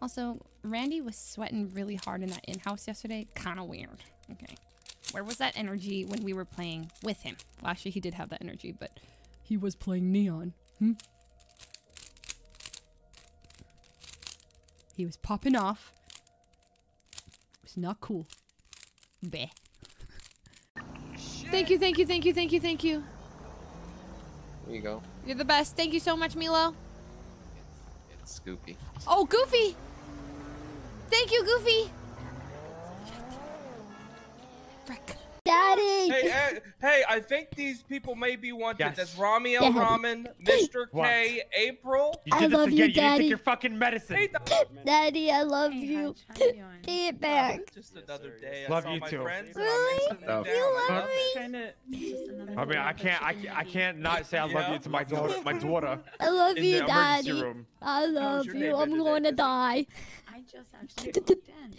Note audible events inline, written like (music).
Also, Randy was sweating really hard in that in-house yesterday. Kind of weird. Okay. Where was that energy when we were playing with him? Well, actually, he did have that energy, but he was playing Neon. Hmm? He was popping off. It was not cool. Bleh. Thank you, thank you, thank you, thank you, thank you. There you go. You're the best. Thank you so much, Milo. It's Goofy. Oh, Goofy! Thank you, Goofy! Frick. Daddy! Hey, hey, hey, I think these people may be wanted. Yes. That's Romeo Daddy. Ramen, Mr. What? K, April. You I did this love again. you, You didn't Daddy. take your fucking medicine. Hey, Doc. (laughs) Daddy, I love Hey, you. Hutch, how you doing? Pay it back. Just another day. I Love saw you my too. friends Really? I missed them down. You love love me? It. Trying to. just another I mean, I can't, I, I can't not say I love Yeah. you to my daughter, my daughter (laughs) I love you, Daddy. room. I love you. I'm going to die. I just actually (laughs) walked in.